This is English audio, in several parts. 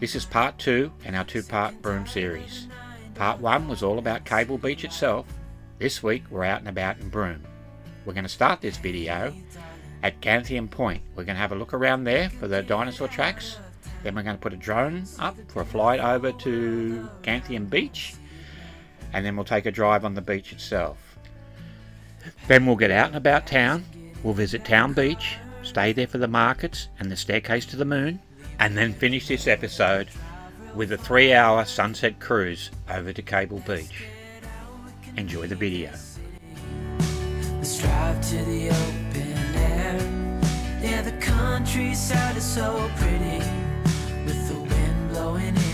This is part two in our two-part Broome series. Part one was all about Cable Beach itself. This week we're out and about in Broome. We're going to start this video at Gantheaume Point. We're going to have a look around there for the dinosaur tracks. Then we're going to put a drone up for a flight over to Gantheaume Beach. And then we'll take a drive on the beach itself. Then we'll get out and about town. We'll visit Town Beach, stay there for the markets and the staircase to the moon and then finish this episode with a three hour sunset cruise over to Cable Beach. Enjoy the video. Let's drive to the open air. Yeah, the countryside is so pretty with the wind blowing in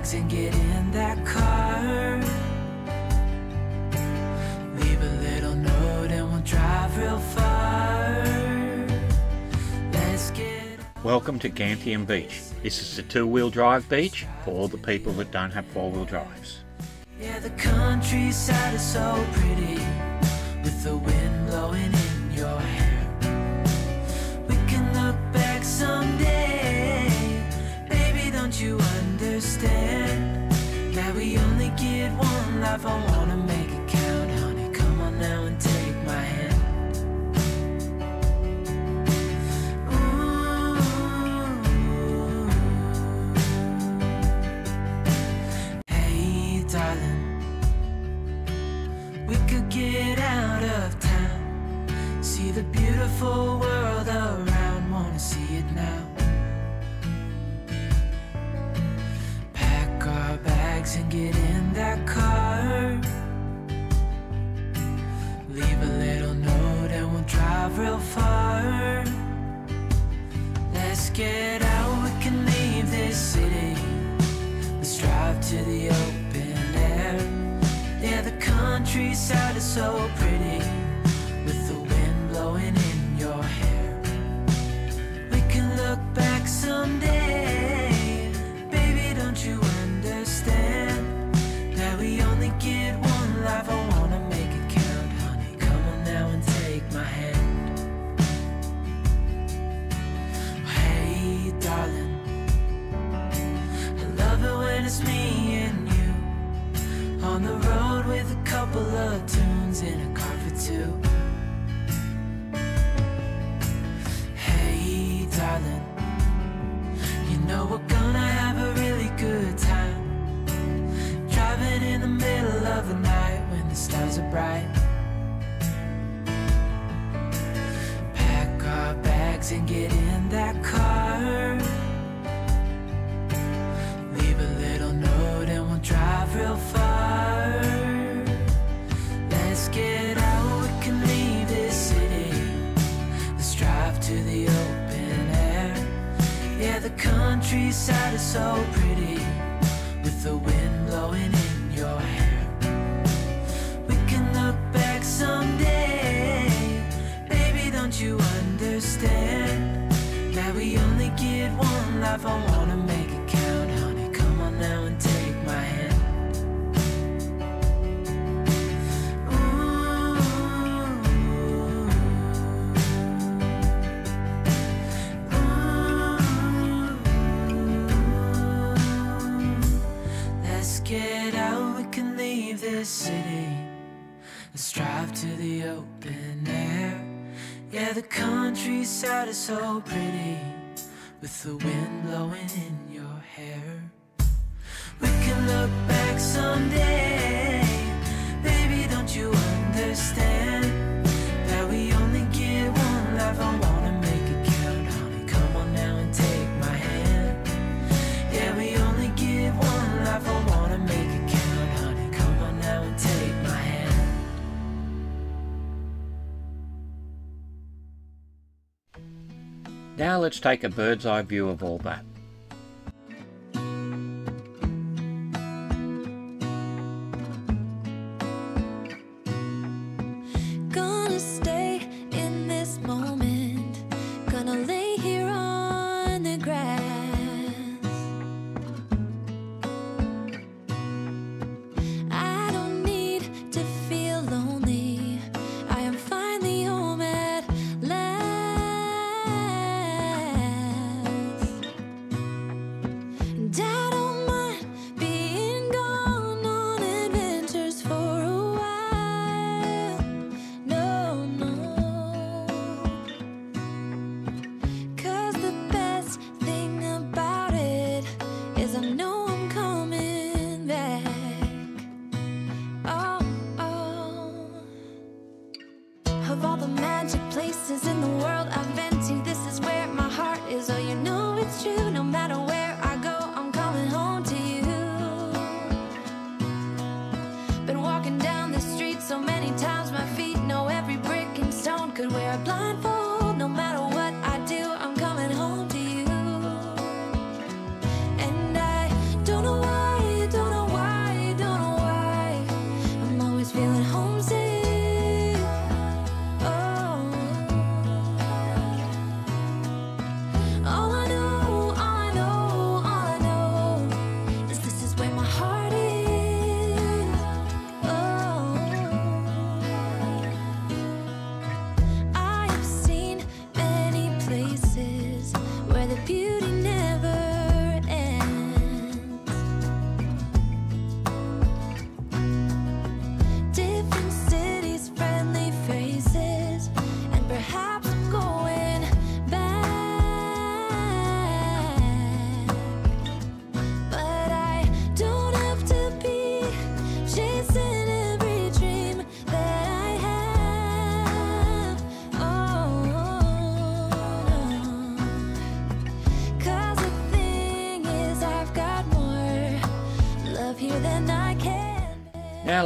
bags and get in that car Leave a little note and we'll drive real far. Let's get Welcome to Gantheaume Beach. This is a two wheel drive beach for all the people that don't have four wheel drives. yeah, the countryside is so pretty with the wind blowing in your hair. We can look back someday, you understand that we only get one life? I wanna make it count, honey. Come on now and take my hand. Ooh. Hey, darling, we could get out of town, see the beautiful world around. Wanna see it now? So pretty with the wind blowing in your hair. We can look back someday. Baby, don't you understand that we only get one countryside is so pretty with the wind blowing in your hair. We can look back someday. Baby, don't you understand that we only get one life? I wanna Let's drive to the open air. Yeah, the countryside is so pretty with the wind blowing in your hair. We can look back someday. Now let's take a bird's eye view of all that. magic places in the world I've been to. This is where my heart is. Oh, you know it's true. No matter where I go, I'm calling home to you. Been walking down the street so many times, my feet know every brick and stone. Could wear a blindfold.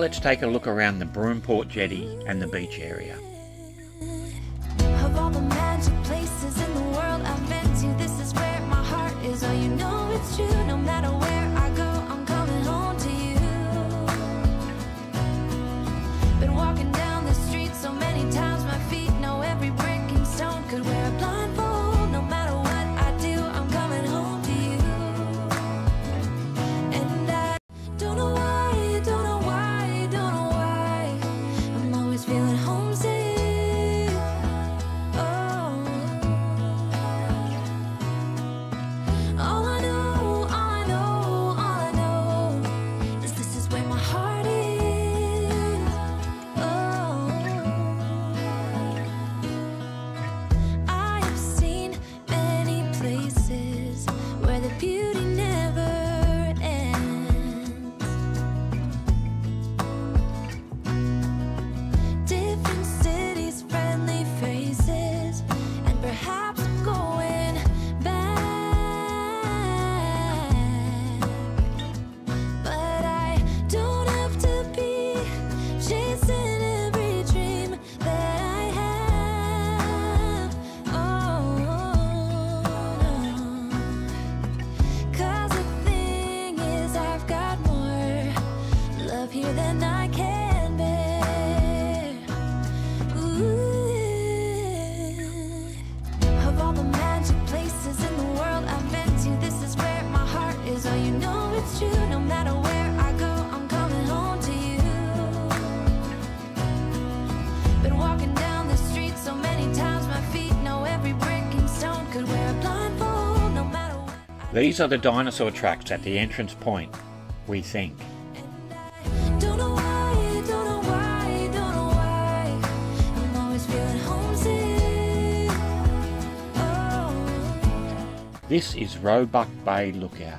let's take a look around the Broome Port jetty and the beach area. These are the dinosaur tracks at the entrance point, we think. This is Roebuck Bay Lookout.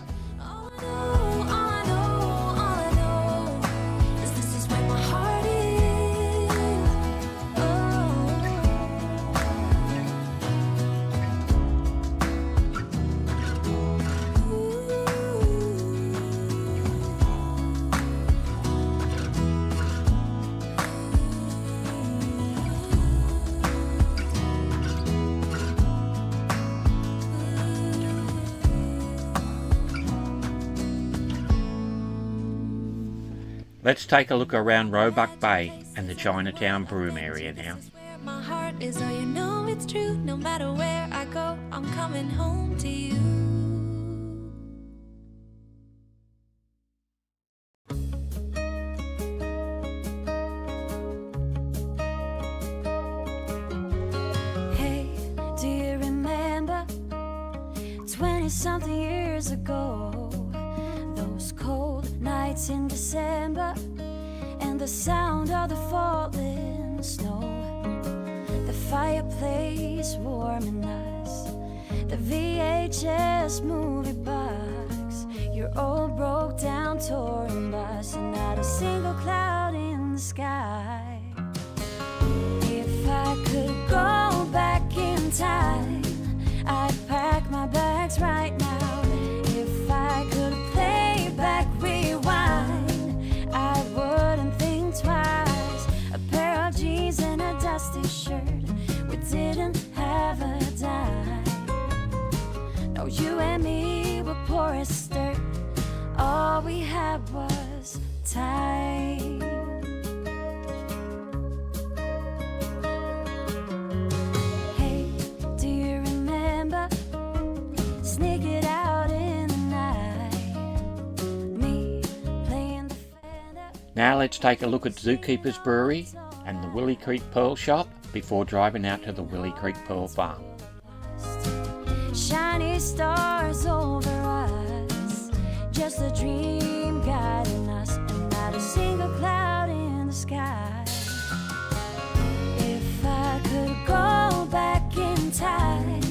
Let's take a look around Roebuck Bay and the Chinatown Broome area now. Nights in December and the sound of the falling snow. The fireplace warming us, the VHS movie box, your old broke down touring bus, and not a single cloud in the sky. If I could go back in time, didn't have a dime. No, you and me were poor as dirt. All we had was time. Hey, do you remember? Sneak it out in the night. Me playing the fender. Now let's take a look at Zookeeper's Brewery and the Willie Creek Pearl Shop before driving out to the Willie Creek Pearl Farm. Shiny stars over us, just a dream guiding us, and not a single cloud in the sky. If I could go back in time,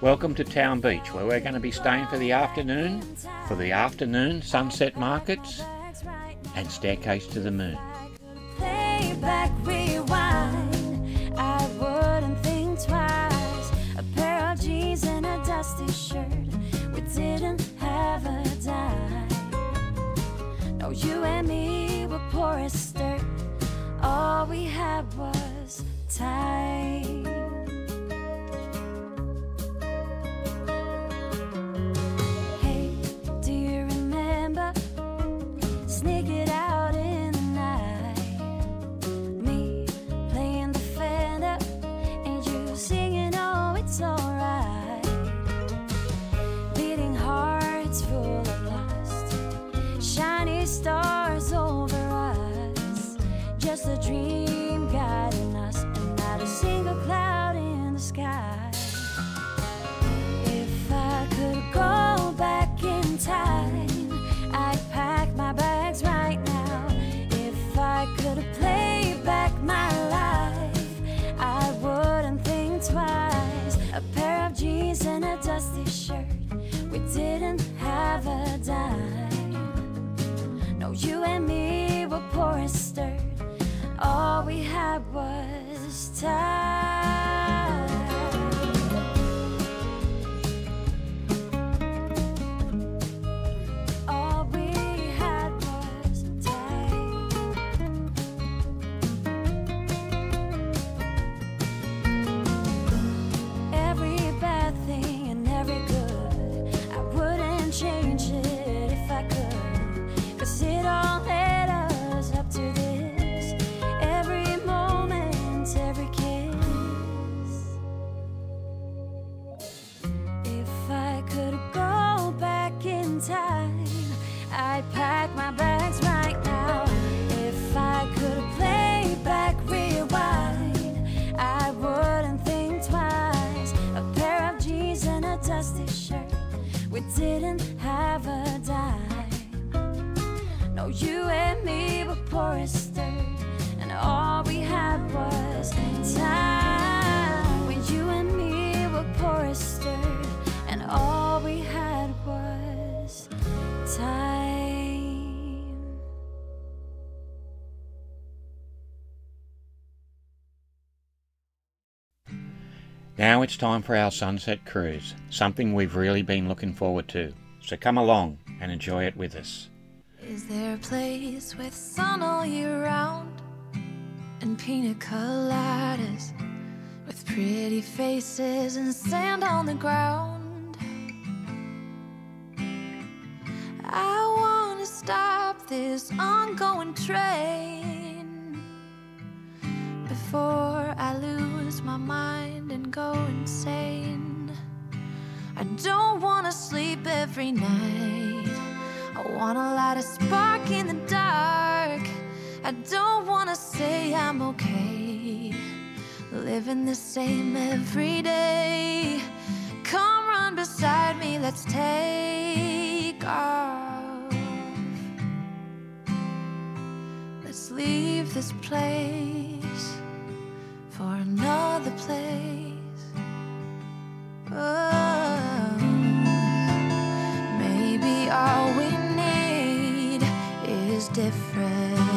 Welcome to Town Beach, where we're going to be staying for the afternoon, for the afternoon sunset markets and staircase to the moon. You and me were poor as dirt. All we had was time. You and me were poor as dirt. All we had was time. dusty shirt. We didn't have a dime. No, you and me were poorest, and all we had was time. When you and me were poorest, and all we had was time. Now it's time for our sunset cruise, something we've really been looking forward to. So come along and enjoy it with us. Is there a place with sun all year round and pina coladas with pretty faces and sand on the ground? I wanna stop this ongoing train before I lose my mind and go insane. I don't wanna sleep every night. I wanna light a spark in the dark. I don't wanna say I'm okay. Living the same every day. Come run beside me, let's take off. Let's leave this place for another place. Oh, maybe all we need is difference.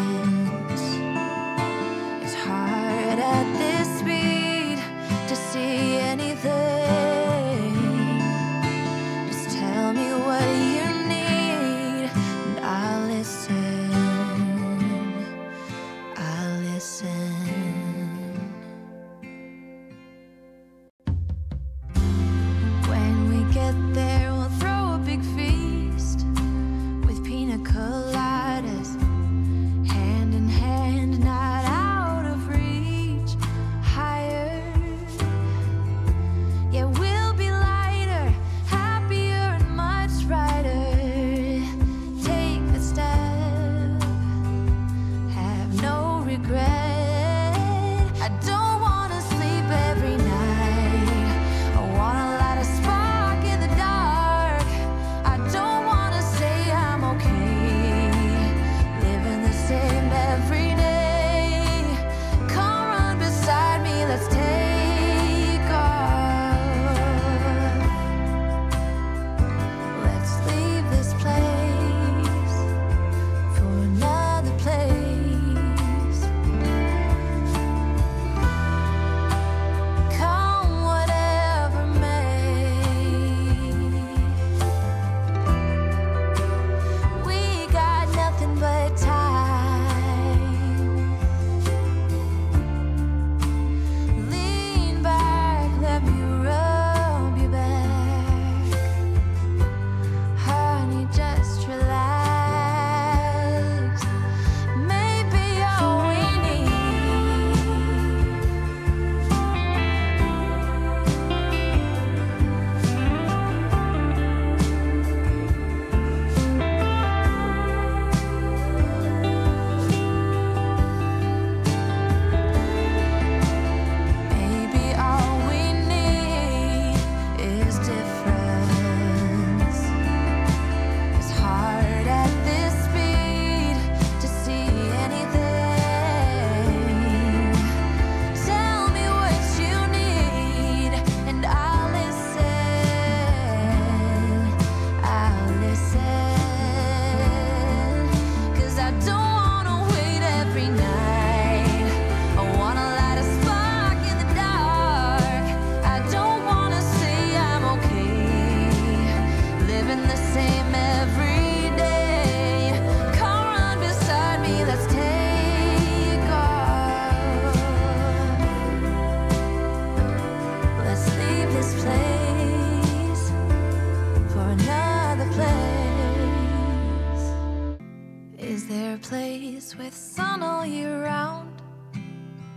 Sun all year round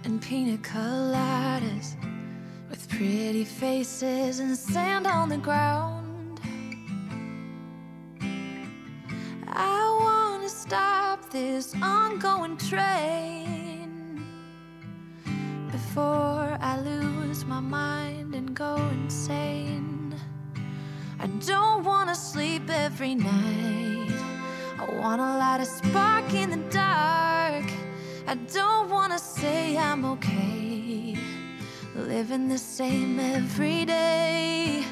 and pina coladas with pretty faces and sand on the ground? I wanna stop this ongoing train before I lose my mind and go insane. I don't wanna sleep every night. I wanna light a spark in the dark. I don't wanna say I'm okay. Living the same every day.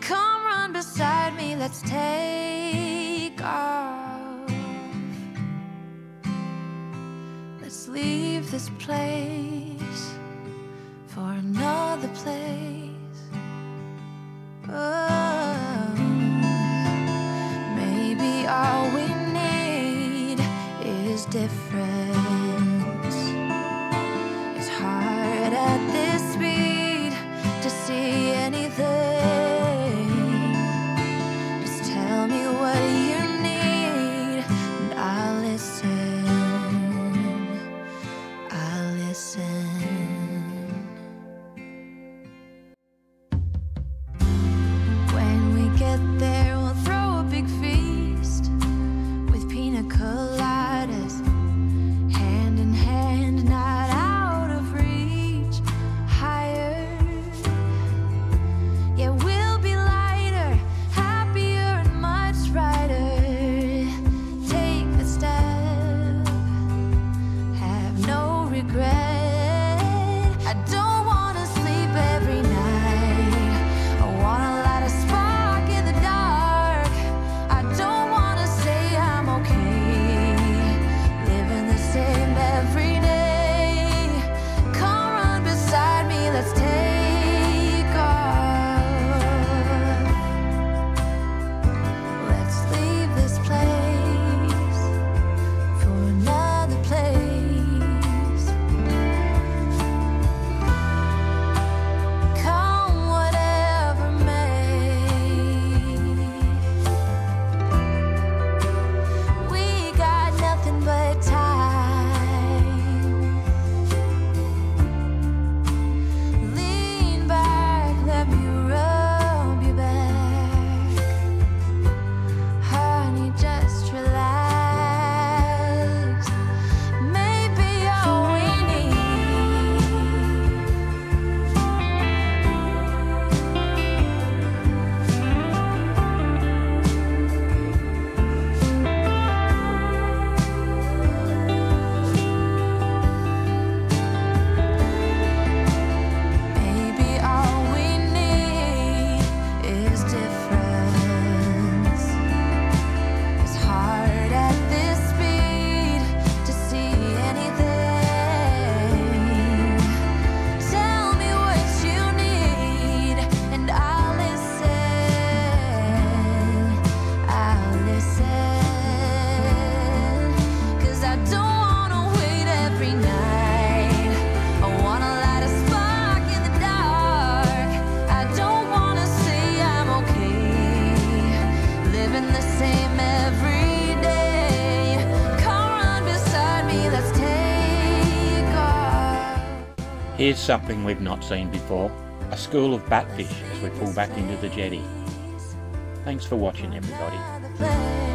Come run beside me, let's take off. Let's leave this place for another place. If. something we've not seen before, a school of batfish as we pull back into the jetty. Thanks for watching everybody.